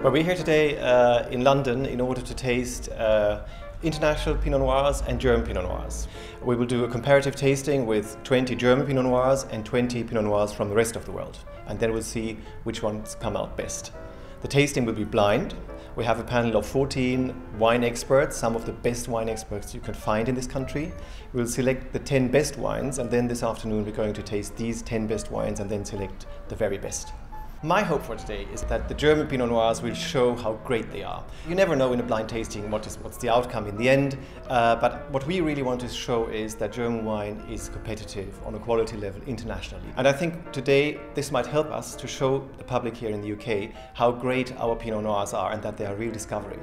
Well, we're here today uh, in London in order to taste uh, international Pinot Noirs and German Pinot Noirs. We will do a comparative tasting with 20 German Pinot Noirs and 20 Pinot Noirs from the rest of the world. And then we'll see which ones come out best. The tasting will be blind. We have a panel of 14 wine experts, some of the best wine experts you can find in this country. We'll select the 10 best wines and then this afternoon we're going to taste these 10 best wines and then select the very best. My hope for today is that the German Pinot Noirs will show how great they are. You never know in a blind tasting what is, what's the outcome in the end, uh, but what we really want to show is that German wine is competitive on a quality level internationally. And I think today this might help us to show the public here in the UK how great our Pinot Noirs are and that they are real discovery.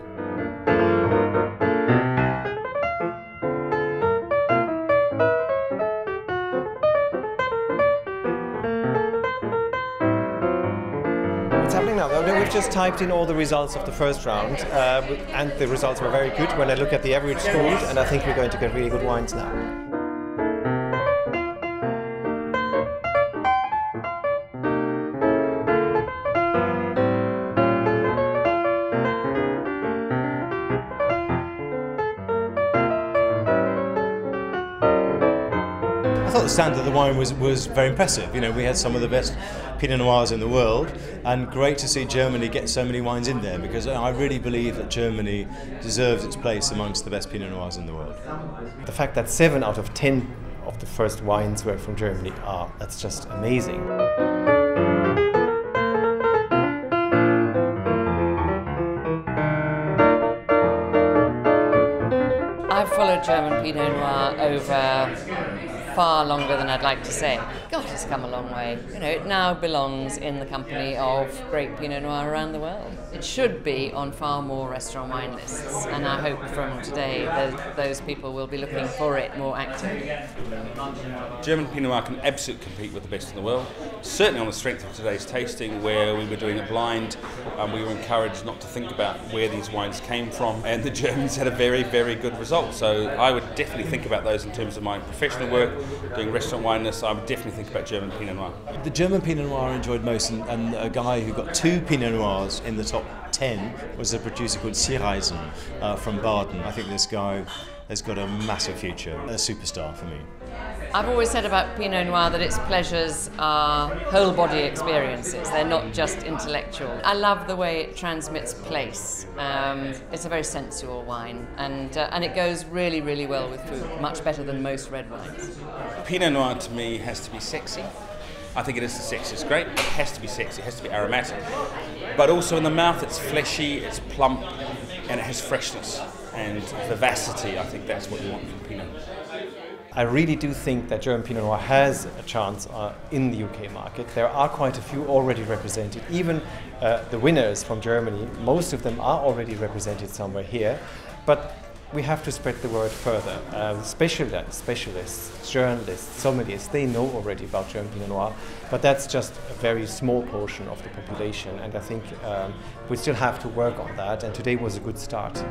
What's now? We've just typed in all the results of the first round, uh, and the results were very good when I look at the average scores, and I think we're going to get really good wines now. Thought the standard of the wine was, was very impressive. You know, we had some of the best Pinot Noirs in the world, and great to see Germany get so many wines in there because I really believe that Germany deserves its place amongst the best Pinot Noirs in the world. The fact that seven out of ten of the first wines were from Germany are that's just amazing. I've followed German Pinot Noir over far longer than I'd like to say. God, it's come a long way. You know, it now belongs in the company of great Pinot Noir around the world. It should be on far more restaurant wine lists, and I hope from today that those people will be looking for it more actively. German Pinot Noir can absolutely compete with the best in the world. Certainly on the strength of today's tasting, where we were doing it blind, um, we were encouraged not to think about where these wines came from, and the Germans had a very, very good result. So I would definitely think about those in terms of my professional work, doing restaurant wine lists. I would definitely think about German Pinot Noir. The German Pinot Noir I enjoyed most, and, and a guy who got two Pinot Noirs in the top 10 was a producer called Ziereisen uh, from Baden. I think this guy has got a massive future, a superstar for me. I've always said about Pinot Noir that its pleasures are whole body experiences. They're not just intellectual. I love the way it transmits place. Um, it's a very sensual wine, and uh, and it goes really, really well with food. Much better than most red wines. Pinot Noir to me has to be sexy. I think it is the sexiest grape. It has to be sexy. It has to be aromatic. But also in the mouth, it's fleshy, it's plump, and it has freshness and vivacity. I think that's what you want from Pinot. I really do think that German Pinot Noir has a chance uh, in the UK market. There are quite a few already represented. Even uh, the winners from Germany, most of them are already represented somewhere here. But we have to spread the word further. Uh, specialists, specialists, journalists, sommeliers, they know already about German Pinot Noir, but that's just a very small portion of the population, and I think um, we still have to work on that, and today was a good start.